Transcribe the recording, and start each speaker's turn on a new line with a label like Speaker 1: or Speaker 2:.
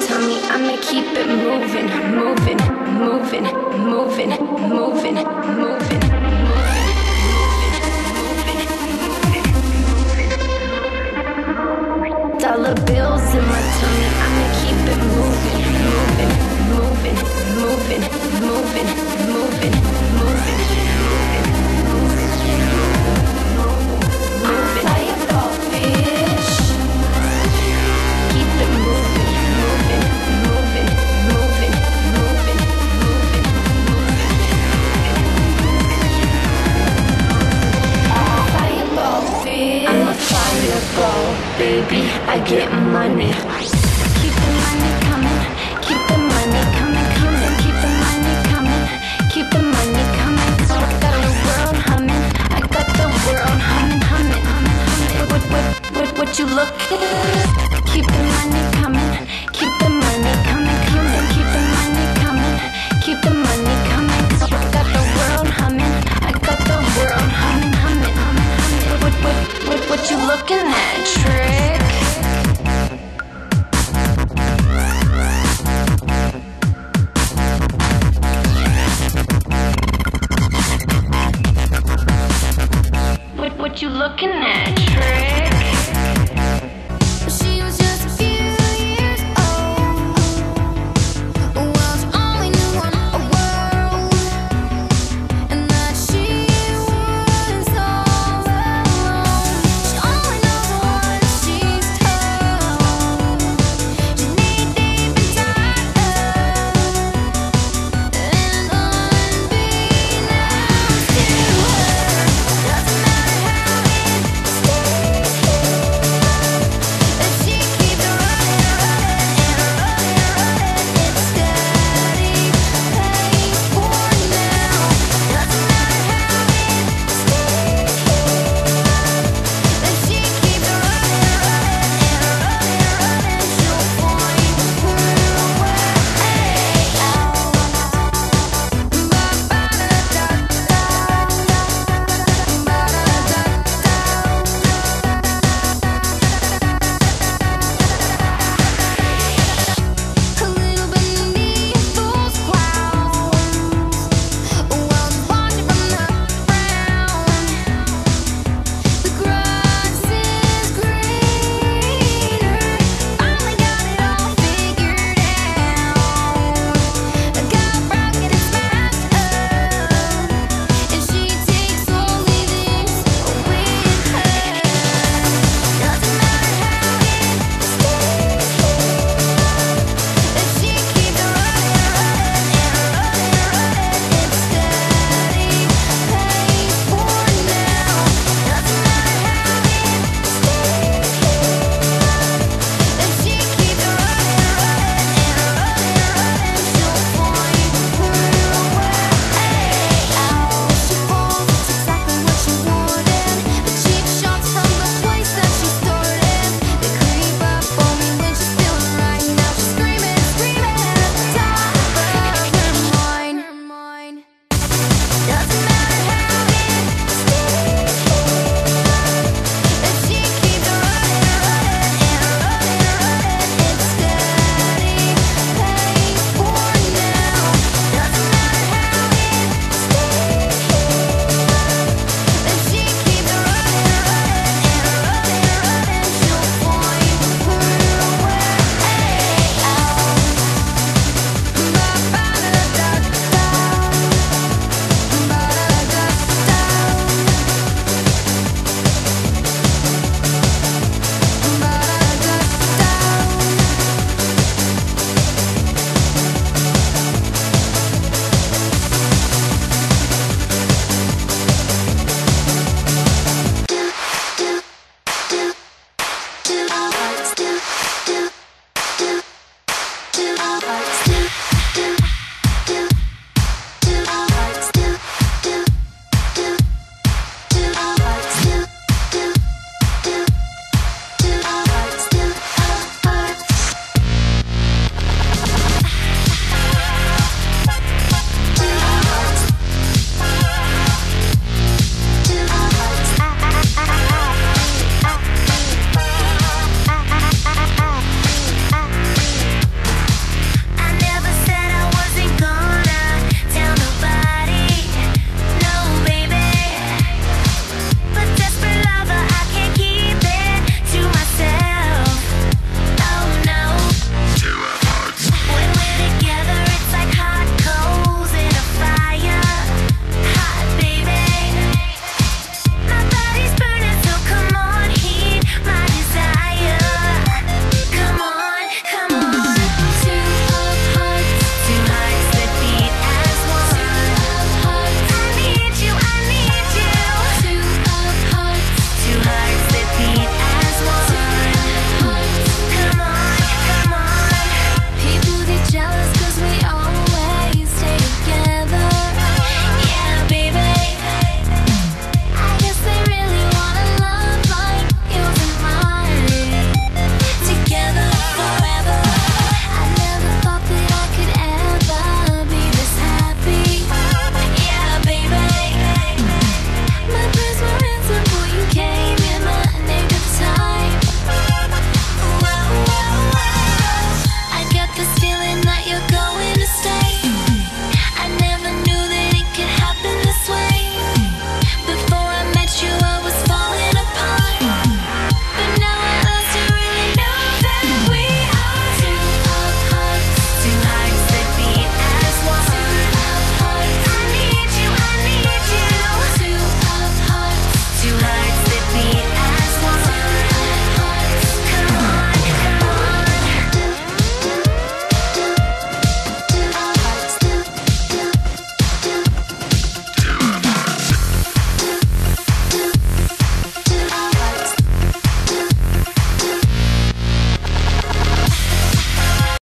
Speaker 1: tell me I'ma keep it moving, moving, moving, moving, moving, moving. Dollar bills in my tummy, I'ma keep it moving, moving, moving, moving, moving. you looking at?